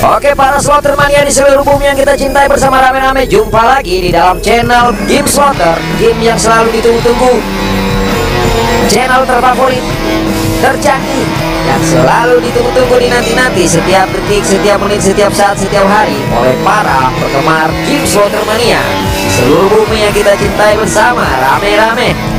Oke para slotter mania di seluruh bumi yang kita cintai bersama rame-rame Jumpa lagi di dalam channel Game Slotter Game yang selalu ditunggu-tunggu. Channel terfavorit Tercanggih yang selalu ditunggu-tunggu di nanti-nanti Setiap detik, setiap menit, setiap saat, setiap hari Oleh para penggemar Game Slotter mania Seluruh bumi yang kita cintai bersama Rame-rame.